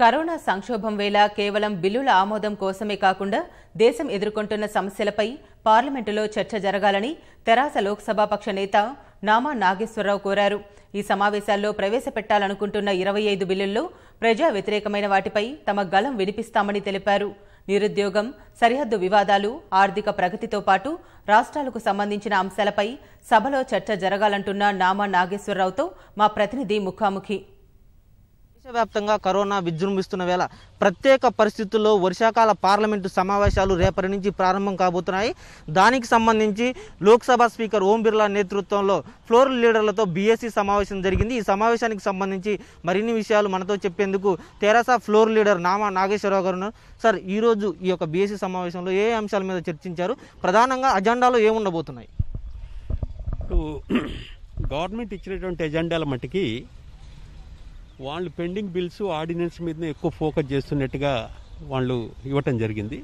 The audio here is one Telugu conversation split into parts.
కరోనా సంక్షోభం వేళ కేవలం బిల్లుల ఆమోదం కోసమే కాకుండా దేశం ఎదుర్కొంటున్న సమస్యలపై పార్లమెంటులో చర్చ జరగాలని తెరాస లోక్సభాపక్ష నేత నామా నాగేశ్వరరావు కోరారు. ఈ సమావేశాల్లో ప్రవేశపెట్టాలనుకుంటున్న ఇరవై ఐదు బిల్లుల్లో ప్రజా వ్యతిరేకమైన వాటిపై తమ గలం వినిపిస్తామని తెలిపారు. నిరుద్యోగం సరిహద్దు వివాదాలు ఆర్థిక ప్రగతితో పాటు రాష్ట్రాలకు సంబంధించిన అంశాలపై సభలో చర్చ జరగాలంటున్న నామా నాగేశ్వరరావుతో మా ప్రతినిధి ముఖాముఖి. దేశవ్యాప్తంగా కరోనా విజృంభిస్తున్న వేళ ప్రత్యేక పరిస్థితుల్లో వర్షాకాల పార్లమెంటు సమావేశాలు రేపటి నుంచి ప్రారంభం కాబోతున్నాయి. దానికి సంబంధించి లోక్సభ స్పీకర్ ఓం బిర్లా నేతృత్వంలో ఫ్లోర్ లీడర్లతో బీఎస్సీ సమావేశం జరిగింది. ఈ సమావేశానికి సంబంధించి మరిన్ని విషయాలు మనతో చెప్పేందుకు తెరాస ఫ్లోర్ లీడర్ నామా నాగేశ్వరరావు గారు సార్ ఈరోజు ఈ యొక్క బీఎస్సీ సమావేశంలో ఏ అంశాల మీద చర్చించారు? ప్రధానంగా అజెండాలో ఏముండబోతున్నాయి? గవర్నమెంట్ ఇచ్చినటువంటి ఎజెండాల మట్టుకి వాళ్ళు పెండింగ్ బిల్స్ ఆర్డినెన్స్ మీదనే ఎక్కువ ఫోకస్ చేస్తున్నట్టుగా వాళ్ళు ఇవ్వటం జరిగింది.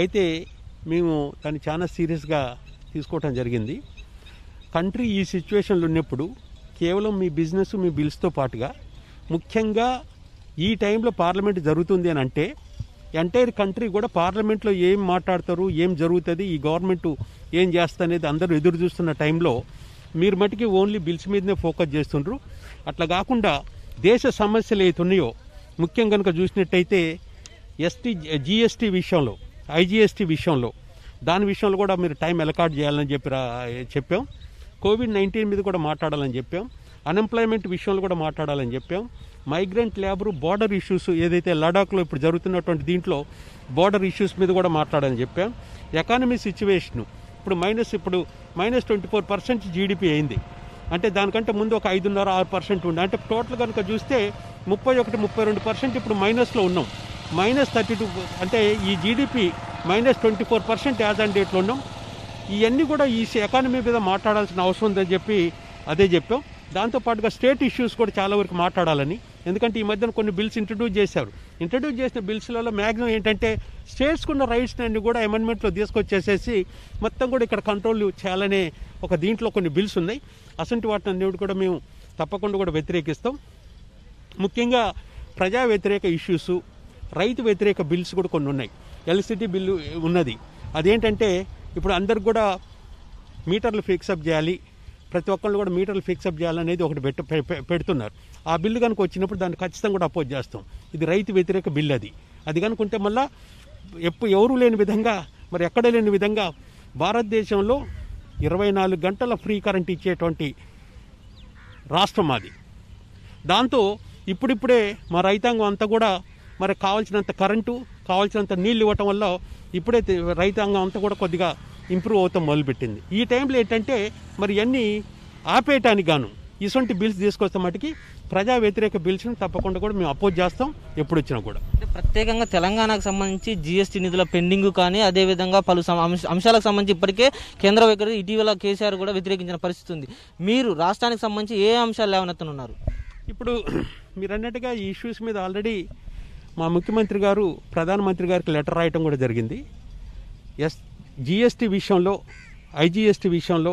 అయితే మేము దాన్ని చాలా సీరియస్గా తీసుకోవటం జరిగింది. కంట్రీ ఈ సిచ్యువేషన్లో ఉన్నప్పుడు కేవలం మీ బిజినెస్ మీ బిల్స్తో పాటుగా ముఖ్యంగా ఈ టైంలో పార్లమెంట్ జరుగుతుంది అని అంటే ఎంటైర్ కంట్రీ కూడా పార్లమెంట్లో ఏం మాట్లాడతారు ఏం జరుగుతుంది ఈ గవర్నమెంట్ ఏం చేస్తనేది అందరూ ఎదురు చూస్తున్న టైంలో మీరు మటుకి ఓన్లీ బిల్స్ మీదనే ఫోకస్ చేస్తుండ్రు. అట్లా కాకుండా దేశ సమస్యలు ఏతున్నాయో ఉన్నాయో ముఖ్యం కనుక చూసినట్టయితే ఎస్టీ జిఎస్టీ విషయంలో ఐజిఎస్టీ విషయంలో దాని విషయంలో కూడా మీరు టైం ఎలకాట్ చేయాలని చెప్పి చెప్పాం. కోవిడ్ నైన్టీన్ మీద కూడా మాట్లాడాలని చెప్పాం. అన్ఎంప్లాయ్మెంట్ విషయంలో కూడా మాట్లాడాలని చెప్పాం. మైగ్రెంట్ లేబర్ బార్డర్ ఇష్యూస్ ఏదైతే లడాఖ్లో ఇప్పుడు జరుగుతున్నటువంటి దీంట్లో బార్డర్ ఇష్యూస్ మీద కూడా మాట్లాడాలని చెప్పాం. ఎకానమీ సిచ్యువేషను ఇప్పుడు మైనస్ ఇప్పుడు minus twenty four percent GDP అయింది. అంటే దానికంటే ముందు ఒక ఐదున్నర ఆరు పర్సెంట్ ఉండే. అంటే టోటల్ కనుక చూస్తే ముప్పై ఒకటి ముప్పై రెండు పర్సెంట్ ఇప్పుడు మైనస్లో ఉన్నాం. మైనస్ థర్టీ టూ అంటే ఈ GDP minus twenty four percent as and డేట్లో ఉన్నాం. ఇవన్నీ కూడా ఈ ఎకానమీ మీద మాట్లాడాల్సిన అవసరం ఉందని చెప్పి అదే చెప్పాం. దాంతోపాటుగా స్టేట్ ఇష్యూస్ కూడా చాలా వరకు మాట్లాడాలని. ఎందుకంటే ఈ మధ్యన కొన్ని బిల్స్ ఇంట్రడ్యూస్ చేశారు. ఇంట్రడ్యూస్ చేసిన బిల్స్లలో మ్యాక్సిమం ఏంటంటే స్టేట్స్కి ఉన్న రైట్స్ అన్ని కూడా అమెండ్మెంట్లో తీసుకొచ్చేసేసి మొత్తం కూడా ఇక్కడ కంట్రోల్ చేయాలనే ఒక దీంట్లో కొన్ని బిల్స్ ఉన్నాయి. అసంటి వాటిని అన్నిటి కూడా మేము తప్పకుండా కూడా వ్యతిరేకిస్తాం. ముఖ్యంగా ప్రజా వ్యతిరేక ఇష్యూస్ రైతు వ్యతిరేక బిల్స్ కూడా కొన్ని ఉన్నాయి. ఎలక్ట్రిసిటీ బిల్లు ఉన్నది. అదేంటంటే ఇప్పుడు అందరికి కూడా మీటర్లు ఫిక్సప్ చేయాలి. ప్రతి ఒక్కళ్ళు కూడా మీటర్లు ఫిక్సప్ చేయాలనేది ఒకటి పెట్ట పె- పెడుతున్నారు. ఆ బిల్లు కనుక వచ్చినప్పుడు దాన్ని ఖచ్చితంగా కూడా అపోజ్ చేస్తాం. ఇది రైతు వ్యతిరేక బిల్ అది. అది కనుకుంటే మళ్ళా ఎప్పుడు ఎవరు లేని విధంగా మరి ఎక్కడ లేని విధంగా భారతదేశంలో ఇరవై నాలుగు గంటల ఫ్రీ కరెంట్ ఇచ్చేటువంటి రాష్ట్రం అది. దాంతో ఇప్పుడిప్పుడే మా రైతాంగం అంతా కూడా మరి కావాల్సినంత కరెంటు కావాల్సినంత నీళ్ళు ఇవ్వటం వల్ల ఇప్పుడే రైతాంగం అంతా కూడా కొద్దిగా ఇంప్రూవ్ అవుతాం మొదలుపెట్టింది. ఈ టైంలో ఏంటంటే మరి అన్నీ ఆపేయటానికి గాను ఇటువంటి బిల్స్ తీసుకొస్తే మటుకి ప్రజా వ్యతిరేక బిల్స్ని తప్పకుండా కూడా మేము అపోజ్ చేస్తాం ఎప్పుడు వచ్చినా కూడా. అంటే ప్రత్యేకంగా తెలంగాణకు సంబంధించి జీఎస్టీ నిధుల పెండింగ్ కానీ అదేవిధంగా పలు అంశాలకు సంబంధించి ఇప్పటికే కేంద్ర వైఖరి ఇటీవల కేసీఆర్ కూడా వ్యతిరేకించిన పరిస్థితి ఉంది. మీరు రాష్ట్రానికి సంబంధించి ఏ అంశాలు లేవనెత్తనున్నారు? ఇప్పుడు మీరు అన్నట్టుగా ఈ ఇష్యూస్ మీద ఆల్రెడీ మా ముఖ్యమంత్రి గారు ప్రధానమంత్రి గారికి లెటర్ రాయటం కూడా జరిగింది. ఎస్ జిఎస్టీ విషయంలో ఐజిఎస్టీ విషయంలో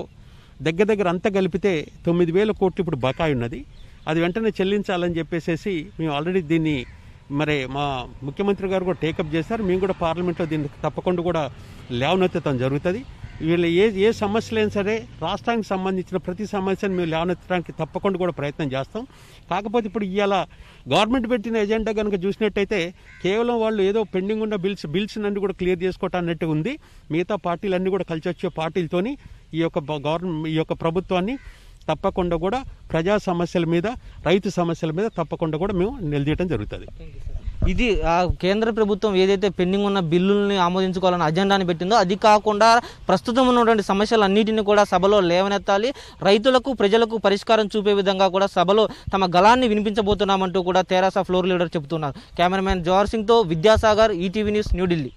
దగ్గర దగ్గర అంతా కలిపితే తొమ్మిది వేల కోట్లు ఇప్పుడు బకాయి ఉన్నది. అది వెంటనే చెల్లించాలని చెప్పేసి మేము ఆల్రెడీ దీన్ని మరి మా ముఖ్యమంత్రి గారు కూడా టేకప్ చేశారు. మేము కూడా పార్లమెంట్లో దీన్ని తప్పకుండా కూడా లేవనెత్తడం జరుగుతుంది. వీళ్ళు ఏ ఏ సమస్యలైనా సరే రాష్ట్రానికి సంబంధించిన ప్రతి సమస్యను మేము లేవనెత్తడానికి తప్పకుండా కూడా ప్రయత్నం చేస్తాం. కాకపోతే ఇప్పుడు ఇవాళ గవర్నమెంట్ పెట్టిన ఎజెండా కనుక చూసినట్టయితే కేవలం వాళ్ళు ఏదో పెండింగ్ ఉన్న బిల్స్ బిల్స్ అన్ని కూడా క్లియర్ చేసుకోవటం అన్నట్టు ఉంది. మిగతా పార్టీలన్నీ కూడా కలిసి వచ్చే పార్టీలతోని ఈ యొక్క గవర్నమెంట్ ఈ యొక్క ప్రభుత్వాన్ని తప్పకుండా కూడా ప్రజా సమస్యల మీద రైతు సమస్యల మీద తప్పకుండా కూడా మేము నిలదీయటం జరుగుతుంది. ఇది ఆ కేంద్ర ప్రభుత్వం ఏదైతే పెండింగ్ ఉన్న బిల్లుల్ని ఆమోదించుకోవాలని అజెండాని పెట్టిందో అది కాకుండా ప్రస్తుతం ఉన్నటువంటి సమస్యలన్నిటిని కూడా సభలో లేవనెత్తాలి. రైతులకు ప్రజలకు పరిష్కారం చూపే విధంగా కూడా సభలో తమ గళాన్ని వినిపించబోతున్నామంటూ కూడా తెరాస ఫ్లోర్ లీడర్ చెబుతున్నారు. కెమెరామెన్ జవహర్ సింగ్తో విద్యాసాగర్ ఈటీవీ న్యూస్ న్యూఢిల్లీ